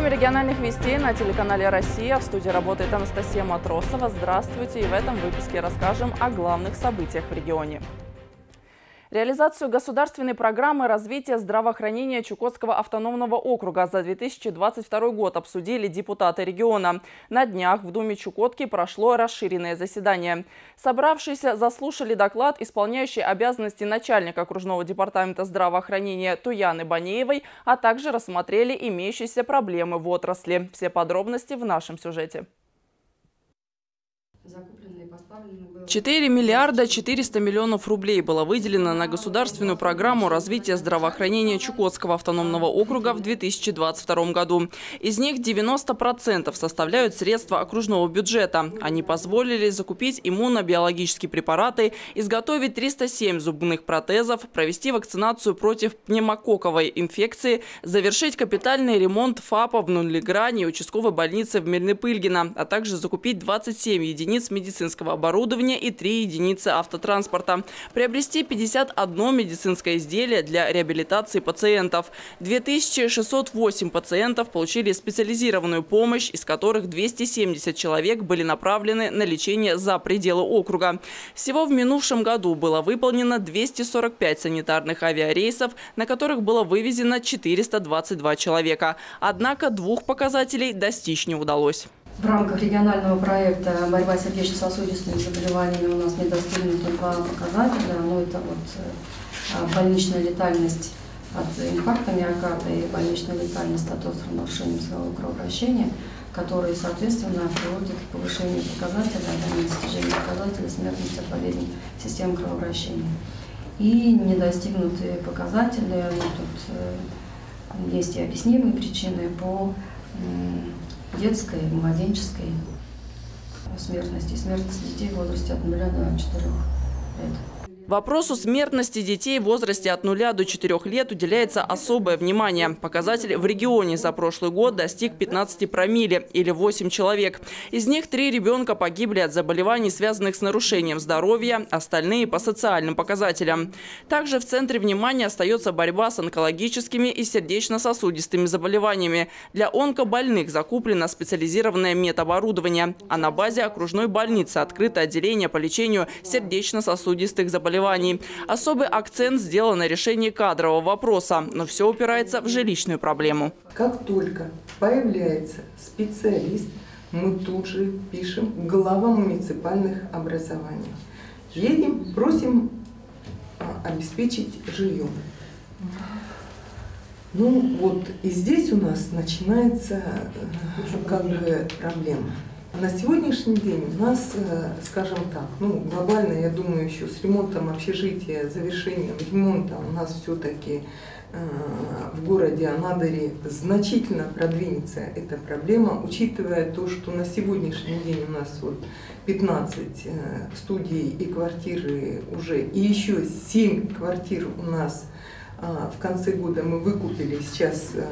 Время региональных вестей на телеканале «Россия». В студии работает Анастасия Матросова. Здравствуйте. И в этом выпуске расскажем о главных событиях в регионе. Реализацию государственной программы развития здравоохранения Чукотского автономного округа за 2022 год обсудили депутаты региона. На днях в Думе Чукотки прошло расширенное заседание. Собравшиеся заслушали доклад исполняющей обязанности начальника окружного департамента здравоохранения Туяны Банеевой, а также рассмотрели имеющиеся проблемы в отрасли. Все подробности в нашем сюжете. 4 миллиарда 400 миллионов рублей было выделено на государственную программу развития здравоохранения Чукотского автономного округа в 2022 году. Из них 90% составляют средства окружного бюджета. Они позволили закупить иммунобиологические препараты, изготовить 307 зубных протезов, провести вакцинацию против пневмококковой инфекции, завершить капитальный ремонт ФАПа в Нулигране и участковой больницы в Мельныпыльгино, а также закупить 27 единиц медицинского оборудования и 3 единицы автотранспорта. Приобрести 51 медицинское изделие для реабилитации пациентов. 2608 пациентов получили специализированную помощь, из которых 270 человек были направлены на лечение за пределы округа. Всего в минувшем году было выполнено 245 санитарных авиарейсов, на которых было вывезено 422 человека. Однако двух показателей достичь не удалось. В рамках регионального проекта «Борьба с сердечно-сосудистыми заболеваниями» у нас не достигнуты два показателя. Ну, это вот э, больничная летальность от инфаркта миокарда и больничная летальность от острого нарушения мозгового кровообращения, которые, соответственно, приводят к повышению показателя, а достижению показателя смертности от болезней системы кровообращения. И недостигнутые показатели, ну, тут э, есть и объяснимые причины по детской, младенческой смертности, смертности детей в возрасте от 0 до 4 лет. Вопросу смертности детей в возрасте от 0 до 4 лет уделяется особое внимание. Показатель в регионе за прошлый год достиг 15 промилле или 8 человек. Из них три ребенка погибли от заболеваний, связанных с нарушением здоровья, остальные по социальным показателям. Также в центре внимания остается борьба с онкологическими и сердечно-сосудистыми заболеваниями. Для онкобольных закуплено специализированное медоборудование, а на базе окружной больницы открыто отделение по лечению сердечно-сосудистых заболеваний заболеваний. Особый акцент сделан на решении кадрового вопроса, но все упирается в жилищную проблему. Как только появляется специалист, мы тут же пишем главам муниципальных образований. Едем, просим а, обеспечить жильем. Ну вот и здесь у нас начинается э, как бы проблема. На сегодняшний день у нас, э, скажем так, ну, глобально, я думаю, еще с ремонтом общежития, завершением ремонта у нас все-таки э, в городе Анадыре значительно продвинется эта проблема, учитывая то, что на сегодняшний день у нас вот 15 э, студий и квартиры уже, и еще 7 квартир у нас в конце года мы выкупили сейчас э,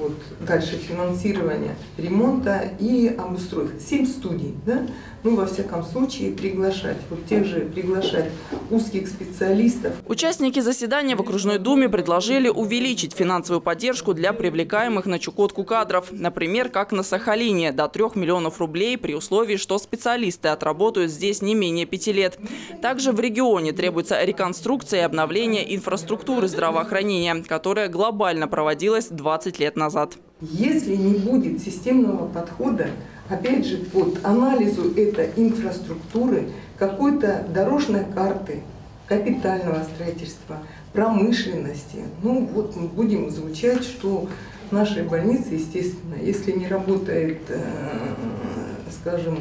вот, дальше финансирование ремонта и обустройства. Семь студий, да? ну, во всяком случае, приглашать, вот тех же приглашать узких специалистов. Участники заседания в окружной думе предложили увеличить финансовую поддержку для привлекаемых на Чукотку кадров. Например, как на Сахалине, до 3 миллионов рублей при условии, что специалисты отработают здесь не менее пяти лет. Также в регионе требуется реконструкция и обновление инфраструктуры здравоохранения здравоохранения, которая глобально проводилась 20 лет назад. Если не будет системного подхода, опять же, под анализу этой инфраструктуры, какой-то дорожной карты, капитального строительства, промышленности, ну вот мы будем звучать, что в нашей больнице, естественно, если не работает, э, скажем,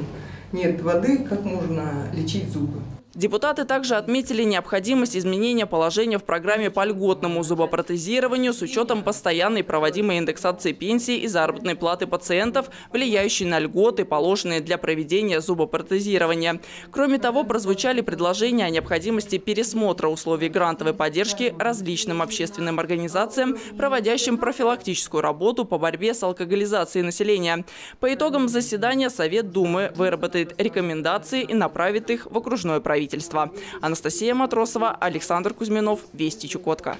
нет воды, как можно лечить зубы? Депутаты также отметили необходимость изменения положения в программе по льготному зубопротезированию с учетом постоянной проводимой индексации пенсии и заработной платы пациентов, влияющей на льготы, положенные для проведения зубопротезирования. Кроме того, прозвучали предложения о необходимости пересмотра условий грантовой поддержки различным общественным организациям, проводящим профилактическую работу по борьбе с алкоголизацией населения. По итогам заседания Совет Думы выработает рекомендации и направит их в окружное правительство правительства. Анастасия Матросова, Александр Кузьминов, Вести Чукотка.